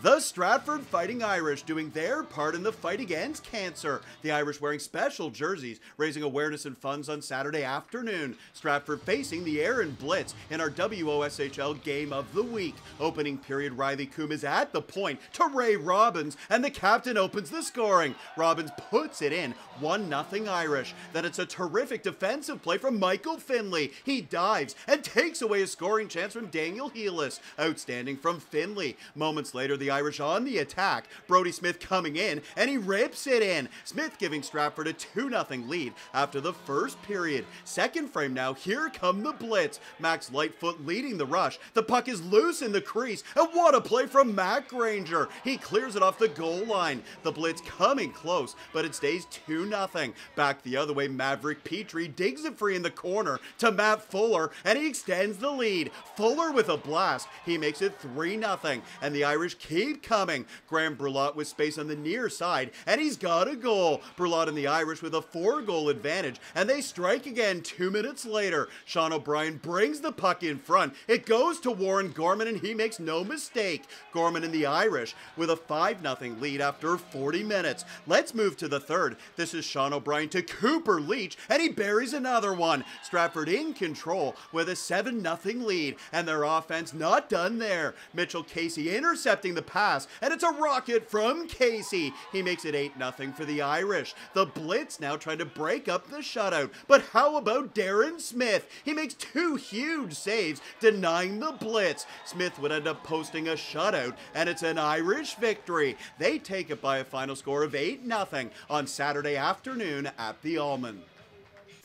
The Stratford Fighting Irish doing their part in the fight against cancer. The Irish wearing special jerseys, raising awareness and funds on Saturday afternoon. Stratford facing the Erin Blitz in our WOSHL game of the week. Opening period, Riley Coombe is at the point to Ray Robbins, and the captain opens the scoring. Robbins puts it in, 1 0 Irish. Then it's a terrific defensive play from Michael Finley. He dives and takes away a scoring chance from Daniel Heelis. Outstanding from Finley. Moments later, the Irish on the attack. Brody Smith coming in, and he rips it in. Smith giving Stratford a 2 0 lead after the first period. Second frame now, here come the Blitz. Max Lightfoot leading the rush. The puck is loose in the crease, and what a play from Matt Granger. He clears it off the goal line. The Blitz coming close, but it stays 2 0. Back the other way, Maverick Petrie digs it free in the corner to Matt Fuller, and he extends the lead. Fuller with a blast. He makes it 3 0, and the Irish keep coming. Graham Brulot with space on the near side, and he's got a goal. Brulot and the Irish with a four goal advantage, and they strike again two minutes later. Sean O'Brien brings the puck in front. It goes to Warren Gorman, and he makes no mistake. Gorman and the Irish with a 5 0 lead after 40 minutes. Let's move to the third. This is Sean O'Brien to Cooper Leach, and he buries another one. Stratford in control with a 7 0 lead, and their offense not done there. Mitchell Casey intercepting the pass, and it's a rocket from Casey. He makes it 8 0 for the Irish. The Blitz now trying to break up the shutout, but how about Darren Smith? He makes two huge saves, denying the Blitz. Smith would end up posting a shutout, and it's an Irish victory. They take it by a final score of 8 0 on Saturday afternoon at the Allman.